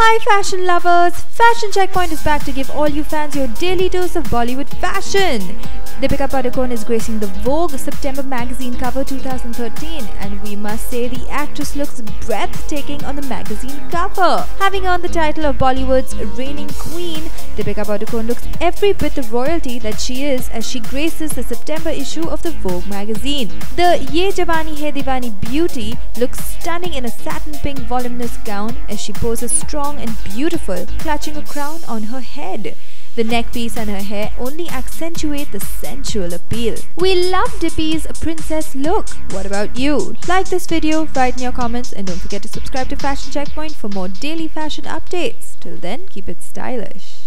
Hi fashion lovers! Fashion Checkpoint is back to give all you fans your daily dose of Bollywood fashion. Deepika Padukone is gracing the Vogue September magazine cover 2013 and we must say the actress looks breathtaking on the magazine cover. Having earned the title of Bollywood's reigning queen, Deepika Padukone looks every bit the royalty that she is as she graces the September issue of the Vogue magazine. The Ye Jawani Hai Diwani beauty looks stunning in a satin pink voluminous gown as she poses strong and beautiful, clutching a crown on her head. The neckpiece and her hair only accentuate the sensual appeal. We love Dippy's princess look. What about you? Like this video, write in your comments and don't forget to subscribe to Fashion Checkpoint for more daily fashion updates. Till then, keep it stylish.